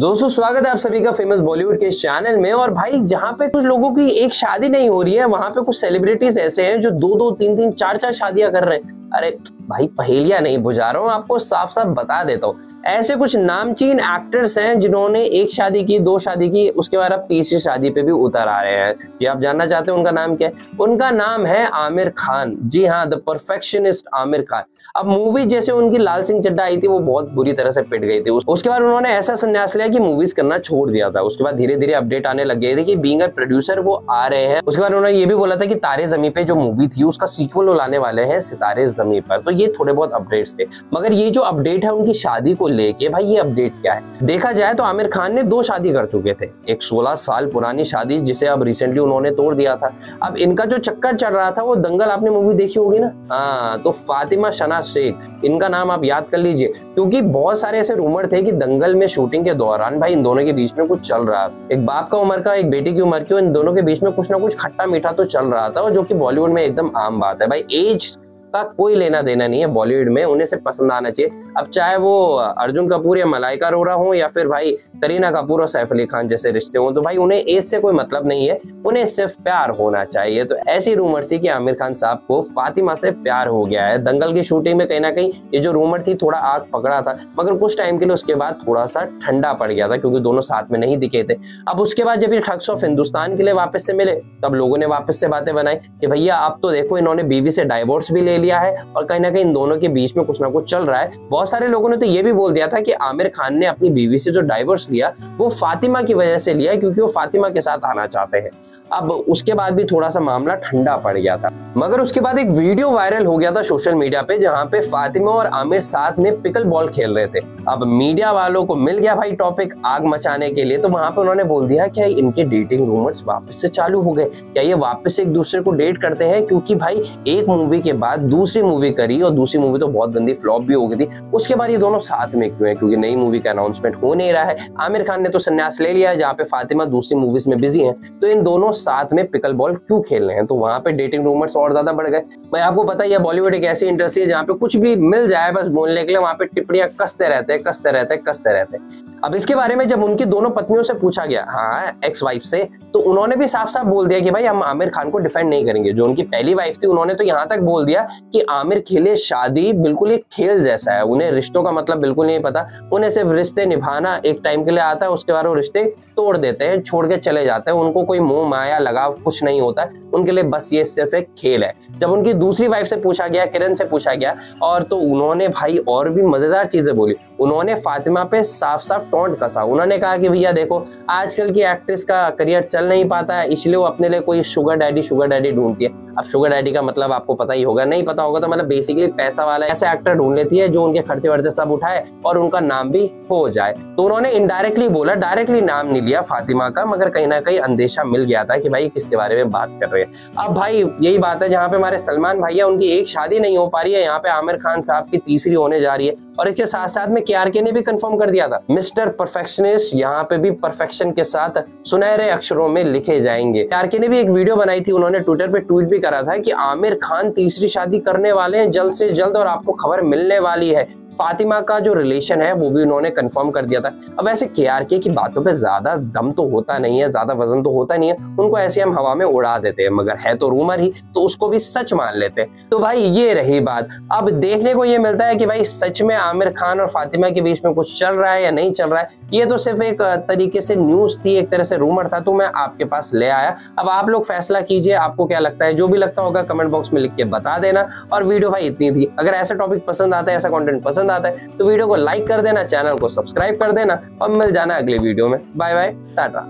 दोस्तों, स्वागत है आप सभी का फ़ेमस बॉलीवुड के इस चैनल में। और भाई, जहाँ पे कुछ लोगों की एक शादी नहीं हो रही है, वहाँ पे कुछ सेलिब्रिटीज ऐसे हैं जो दो दो, तीन तीन, चार चार शादियाँ कर रहे हैं। अरे, भाई, पहेलियाँ नहीं बुझा रहा हूँ, आपको साफ़ साफ़ बता देता हूँ। ऐसे कुछ नामचीन एक्टर्स हैं जिन्होंने एक शादी की, दो शादी की, उसके बाद अब तीसरी शादी पे भी उतर आ रहे हैं। जी आप जानना चाहते हैं उनका नाम क्या है? उनका नाम है आमिर खान। जी हाँ द परफेक्शनिस्ट आमिर खान। अब मूवी जैसे उनकी लाल सिंह चड्डा आई थी, वो बहुत बुरी तरह से पिट गई थी। उसके बाद उन्होंने ऐसा संन्यास लिया कि मूवीज़ करना छोड़ दिया था। उसके बाद धीरे धीरे अपडेट आने लग गए थे कि बींग प्रोड्यूसर वो आ रहे हैं। उसके बाद उन्होंने ये भी बोला था कि तारे जमी पे जो मूवी थी, उसका सीक्वल लाने वाले हैं सितारे जमी पर। तो ये थोड़े बहुत अपडेट्स थे। मगर ये जो अपडेट है उनकी शादी को लेके भाई ये अपडेट क्या है? देखा जाए तो आमिर खान ने दो शादी कर चुके थे। एक 16 साल पुरानी शादी जिसे अब रिसेंटली उन्होंने तोड़ दिया था। अब इनका जो चक्कर चल रहा था वो दंगल आपने मूवी देखी होगी ना? हाँ तो फातिमा शना शेख, इनका नाम आप याद कर लीजिए। क्योंकि बहुत सारे ऐसे रूमर थे कि दंगल में शूटिंग के दौरान भाई इन दोनों के बीच में कुछ चल रहा था। एक बाप का उम्र का, एक बेटी की उम्र की, इन दोनों के बीच में कुछ ना कुछ खट्टा मीठा तो चल रहा था और जो कि बॉलीवुड में एकदम आम बात है। भाई एज का कोई लेना देना नहीं है। बॉलीवुड में उन्हें से पसंद आना चाहिए। अब चाहे वो अर्जुन कपूर या मलाइका अरोड़ा हो या फिर भाई करीना कपूर और सैफ अली खान जैसे रिश्ते हों तो भाई उन्हें एज से कोई मतलब नहीं है। उन्हें सिर्फ़ प्यार होना चाहिए। तो ऐसी रूमर थी कि आमिर खान साहब को फातिमा से प्यार हो गया है। दंगल की शूटिंग में कहीं ना कहीं ये जो रूमर थी, थोड़ा आग पकड़ा था। मगर कुछ टाइम के लिए उसके बाद थोड़ा सा ठंडा पड़ गया था, क्योंकि दोनों साथ में नहीं दिखे थे। अब उसके बाद जब ये ठग्स ऑफ़ हिंदुस्तान के लिए वापस से मिले, तब लोगों ने वापस से बातें बनाई कि भैया, अब तो देखो इन्होंने बीवी से डाइवोर्स भी ले लिया है और कहीं ना कहीं इन दोनों के बीच में कुछ ना कुछ चल रहा है। बहुत सारे लोगों ने तो ये भी बोल दिया था कि आमिर खान ने अपनी बीवी से जो डाइवोर्स लिया, वो फातिमा की वजह से लिया क्योंकि वो फातिमा के साथ आना चाहते हैं। अब उसके बाद भी थोड़ा सा मामला ठंडा पड़ गया था। मगर उसके बाद एक वीडियो वायरल हो गया था सोशल मीडिया पे, जहाँ पे फातिमा और आमिर साथ में पिकल बॉल खेल रहे थे। अब मीडिया वालों को मिल गया भाई टॉपिक आग मचाने के लिए तो वहाँ पे उन्होंने बोल दिया, क्या इनके डेटिंग रूमर्स वापस से चालू हो गए? क्या ये वापस से एक दूसरे को डेट करते हैं? क्योंकि भाई, एक मूवी के बाद दूसरी मूवी करी और दूसरी मूवी तो बहुत गंदी फ्लॉप भी हो गई थी। उसके बाद ये दोनों साथ में क्यों है? क्योंकि नई मूवी का अनाउंसमेंट हो नहीं रहा है। आमिर खान ने तो संन्यास ले लिया है, जहाँ पे फातिमा दूसरी मूवीज़ में बिज़ी है। तो इन दोनों साथ में पिकल बॉल क्यों खेल रहे हैं? तो वहाँ पे डेटिंग रूमर्स और ज़्यादा बढ़ गए। भाई आपको पता है बॉलीवुड एक ऐसी इंडस्ट्री है जहाँ पे कुछ भी मिल जाए बस बोलने के लिए वहाँ पे टिप्पणियाँ कसते रहते हैं कसते रहते हैं कसते रहते। अब इसके बारे में जब उनकी दोनों पत्नियों से पूछा गया हाँ एक्स वाइफ से तो उन्होंने भी साफ़ साफ़ बोल दिया कि भाई हम आमिर खान को डिफेंड नहीं करेंगे। जो उनकी पहली वाइफ थी, उन्होंने तो यहाँ तक बोल दिया कि आमिर खेले शादी बिल्कुल एक खेल जैसा है। उन्हें रिश्तों का मतलब बिल्कुल नहीं पता। उन्हें सिर्फ़ रिश्ते निभाना एक टाइम के लिए आता है, उसके बाद वो रिश्ते तोड़ देते हैं, छोड़ के चले जाते हैं। उनको कोई मोह, माया, लगाव कुछ नहीं होता। उनके लिए बस ये सिर्फ़ एक खेल है। जब उनकी दूसरी वाइफ से पूछा गया, किरण से पूछा गया, और तो उन्होंने भाई और भी मज़ेदार चीज़ें बोली। उन्होंने फातिमा पे साफ़ साफ़ टोंट कसा। उन्होंने कहा कि भैया देखो, आजकल की एक्ट्रेस का करियर चल नहीं पाता है, इसलिए वो अपने लिए कोई शुगर डैडी शुगर डैडी ढूंढती है। अब शुगर डैडी का मतलब आपको पता ही होगा, नहीं पता होगा तो मतलब बेसिकली पैसा वाला ऐसे एक्टर ढूंढ लेती है जो उनके खर्चे वर्चे सब उठाए और उनका नाम भी हो जाए। तो उन्होंने इनडायरेक्टली बोला डायरेक्टली नाम नहीं लिया फातिमा का, मगर कहीं ना कहीं अंदेशा मिल गया था कि भाई किसके बारे में बात कर रहे हैं। अब भाई, यही बात है जहाँ पे हमारे सलमान भैया, उनकी एक शादी नहीं हो पा रही है, यहाँ पे आमिर खान साहब की तीसरी होने जा रही है। और इसके साथ साथ में के ने भी कंफर्म कर दिया था। मिस्टर परफेक्शनिस्ट यहाँ पे भी परफेक्शन के साथ सुनहरे अक्षरों में लिखे जाएँगे। के ने भी एक वीडियो बनाई थी, उन्होंने ट्विटर पे ट्वीट भी करा था कि आमिर खान तीसरी शादी करने वाले हैं, जल्द से जल्द और आपको खबर मिलने वाली है। फातिमा का जो रिलेशन है, वो भी उन्होंने कंफर्म कर दिया था। अब वैसे के आर के की बातों पे ज़्यादा दम तो होता नहीं है, ज़्यादा वज़न तो होता नहीं है। उनको ऐसे हम हवा में उड़ा देते हैं, मगर है तो रूमर ही तो उसको भी सच मान लेते हैं। तो भाई, ये रही बात। अब देखने को ये मिलता है कि भाई, सच में आमिर खान और फातिमा के बीच में कुछ चल रहा है या नहीं चल रहा है, ये तो सिर्फ़ एक तरीके से न्यूज़ थी, एक तरह से रूमर था तो मैं आपके पास ले आया। अब आप लोग फैसला कीजिए, आपको क्या लगता है? जो भी लगता होगा कमेंट बॉक्स में लिख के बता देना। और वीडियो भाई, इतनी थी। अगर ऐसा टॉपिक पसंद आता है, ऐसा कंटेंट आता है तो वीडियो को लाइक कर देना, चैनल को सब्सक्राइब कर देना और मिल जाना अगले वीडियो में। Bye bye tata.